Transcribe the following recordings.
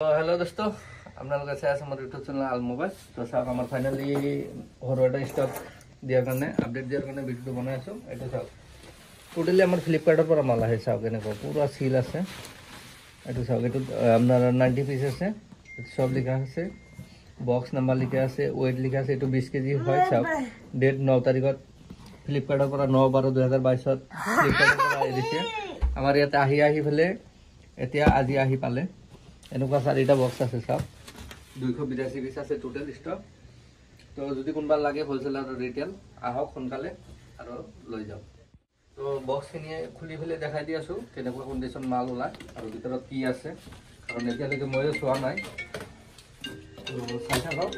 Hello দোস্ত আপোনালোকে চাই আছে মোৰ ইউটিউব চেনেল আল মোবাইল তো চাওক আমাৰ ফাইনেলি সৰু এটা ষ্টক দিয়াৰ কাৰণে আপডেট দিয়াৰ কাৰণে ভিডিঅ'টো বনাই আছোঁ। এইটো চাওক টোটেলি আমাৰ ফ্লিপকাৰ্টৰ পৰা মাল আহে চাওক এনেকুৱা পূৰা চিল আছে। এইটো চাওক এইটোত আপোনাৰ নাইণ্টি পিচ আছে। এইটো চব লিখা আছে। বক্স নাম্বাৰ লিখা আছে ৱেইট লিখা আছে এইটো বিছ কেজি হয় চাওক। ডেট ন তাৰিখত ফ্লিপকাৰ্টৰ পৰা ন বাৰ দুহেজাৰ বাইছত ফ্লিপকাৰ্টৰ পৰা এৰিছে আমাৰ ইয়াতে আহি আহি পেলাই এতিয়া আজি আহি পালে। এনেকুৱা চাৰিটা বক্স আছে চাওক দুইশ বিৰাশী পিচ আছে টোটেল ষ্টক তো যদি কোনোবা লাগে হ'লচেল আৰু ৰিটেইল আহক সোনকালে আৰু লৈ যাওক। তো বক্সখিনি খুলি পেলাই দেখাই দি আছোঁ কেনেকুৱা কণ্ডিশ্যন মাল ওলায় আৰু ভিতৰত কি আছে। কাৰণ এতিয়ালৈকে ময়ো চোৱা নাই। তো চাই থাকক।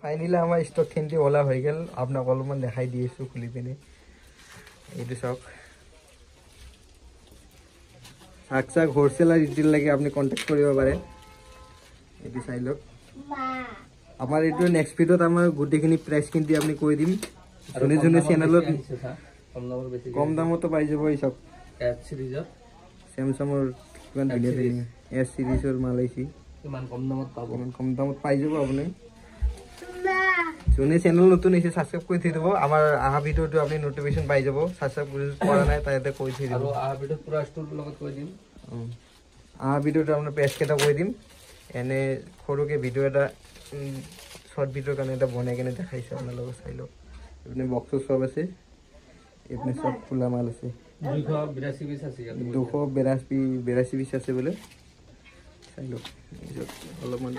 ফাইনেলি আমাৰ ষ্টকখিনি ওলা হৈ গ'ল। আপোনাক অলপমান দেখাই দি আছোঁ খুলি পিনে। এইটো চাওক। শাক চাক হ'লচেল আৰু ৰিটেইল লাগে আপুনি কণ্টেক্ট কৰিব পাৰে। এইটো চাই লওক। আমাৰ এইটো নেক্সট ভিডিঅ'ত আমাৰ গোটেইখিনি প্ৰাইচখিনি আপুনি কৈ দিম। যোনে যোনে চেনেলত কম কম দামতো পাই যাব এই চাওক এপ চিৰিজত চেমচাঙৰ কিমান ধুনীয়া ধুনীয়া। এছ চিৰিজৰ মাল আহিছে। ইমান কম দামত পাব? কম দামত পাই যাব আপুনি। যোনে চেনেল নতুন আহিছে ছাবস্ক্ৰাইব কৰি থৈ দিব। আমাৰ অহা ভিডিঅ'টো আপুনি নটিফিকেশ্যন পাই যাব। ছাবস্ক্ৰাইব কৰা নাই তাতে কৈ থৈ দিব। আৰু অহা ভিডিঅ'ত পূৰা ষ্টৰটোৰ লগত কৈ দিম। অঁ। অহা ভিডিঅ'টো আপোনাৰ পেজকেইটা কৈ দিম। এনে সৰুকৈ ভিডিঅ' এটা শ্বৰ্ট ভিডিঅ'ৰ কাৰণে এটা বনাই কেনে দেখাইছোঁ আপোনাৰ লগত চাই লওক এইপিনে বক্সৰ চব আছে। এইপিনে চব খোলা মাল আছে। দুশ বিৰাশী বিৰাশী পিচ আছে বোলে। চাই লওক অলপমান